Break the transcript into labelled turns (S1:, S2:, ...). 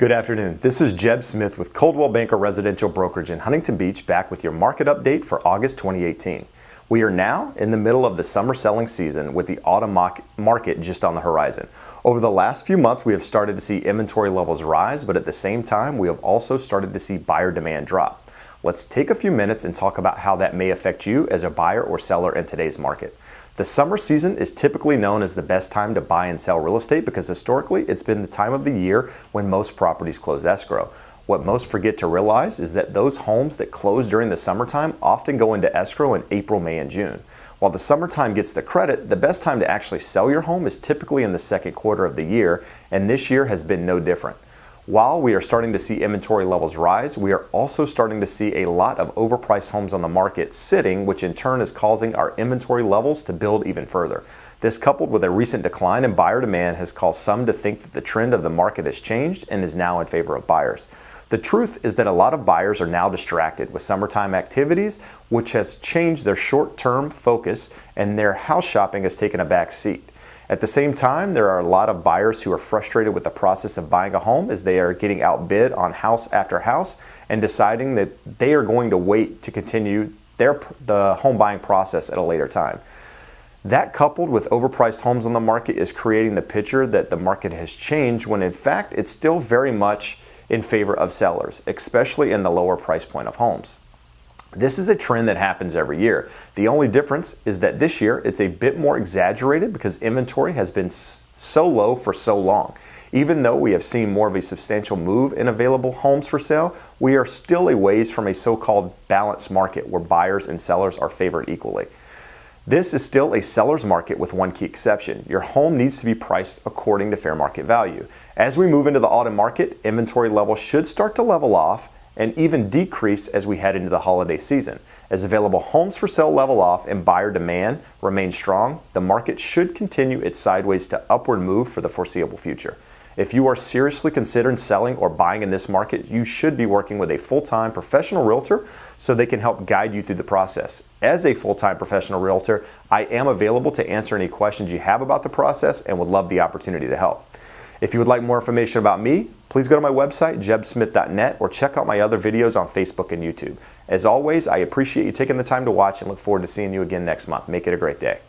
S1: Good afternoon. This is Jeb Smith with Coldwell Banker Residential Brokerage in Huntington Beach back with your market update for August 2018. We are now in the middle of the summer selling season with the autumn market just on the horizon. Over the last few months, we have started to see inventory levels rise, but at the same time, we have also started to see buyer demand drop. Let's take a few minutes and talk about how that may affect you as a buyer or seller in today's market. The summer season is typically known as the best time to buy and sell real estate because historically it's been the time of the year when most properties close escrow. What most forget to realize is that those homes that close during the summertime often go into escrow in April, May, and June. While the summertime gets the credit, the best time to actually sell your home is typically in the second quarter of the year, and this year has been no different. While we are starting to see inventory levels rise, we are also starting to see a lot of overpriced homes on the market sitting, which in turn is causing our inventory levels to build even further. This, coupled with a recent decline in buyer demand, has caused some to think that the trend of the market has changed and is now in favor of buyers. The truth is that a lot of buyers are now distracted with summertime activities, which has changed their short term focus, and their house shopping has taken a back seat. At the same time, there are a lot of buyers who are frustrated with the process of buying a home as they are getting outbid on house after house and deciding that they are going to wait to continue their, the home buying process at a later time. That coupled with overpriced homes on the market is creating the picture that the market has changed when in fact it's still very much in favor of sellers, especially in the lower price point of homes. This is a trend that happens every year. The only difference is that this year it's a bit more exaggerated because inventory has been so low for so long. Even though we have seen more of a substantial move in available homes for sale, we are still a ways from a so called balanced market where buyers and sellers are favored equally. This is still a seller's market with one key exception. Your home needs to be priced according to fair market value. As we move into the autumn market, inventory levels should start to level off and even decrease as we head into the holiday season. As available homes for sale level off and buyer demand remain strong, the market should continue its sideways to upward move for the foreseeable future. If you are seriously considering selling or buying in this market, you should be working with a full time professional realtor so they can help guide you through the process. As a full time professional realtor, I am available to answer any questions you have about the process and would love the opportunity to help. If you would like more information about me, please go to my website, jebsmith.net, or check out my other videos on Facebook and YouTube. As always, I appreciate you taking the time to watch and look forward to seeing you again next month. Make it a great day.